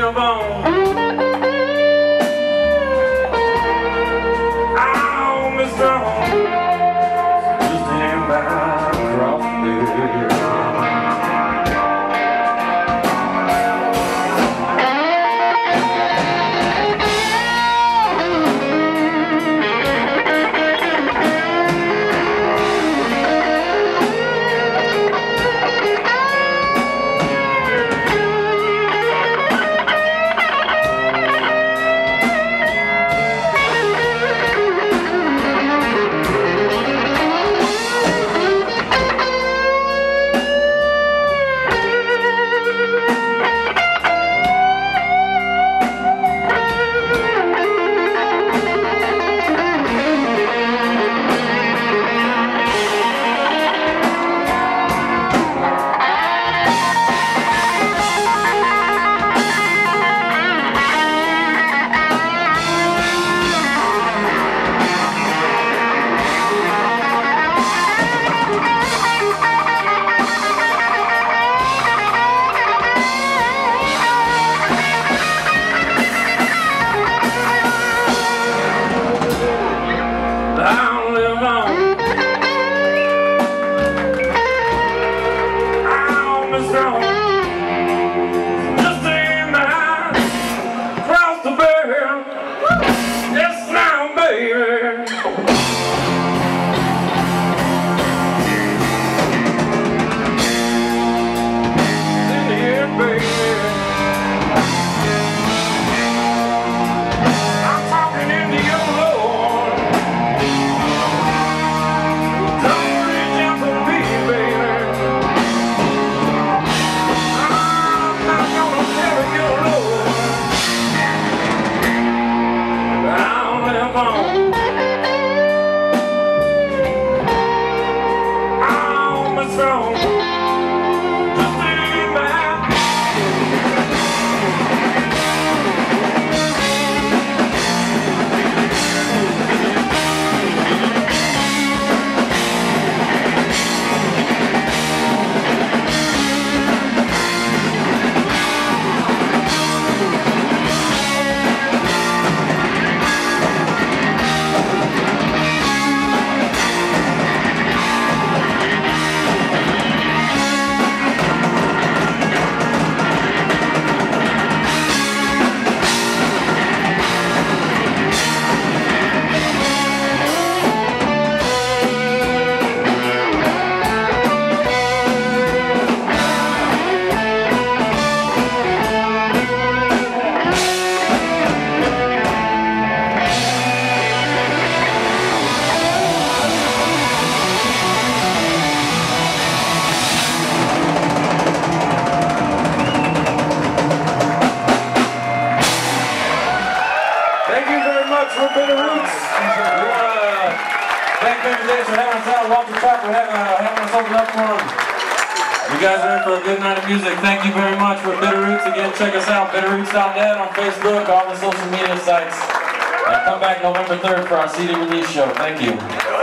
live on. Strong. Having, uh, having us open up for. You guys are in for a good night of music. Thank you very much for Bitter Roots. Again, check us out, bitterroots.net on Facebook, all the social media sites. And come back November 3rd for our CD release show. Thank you.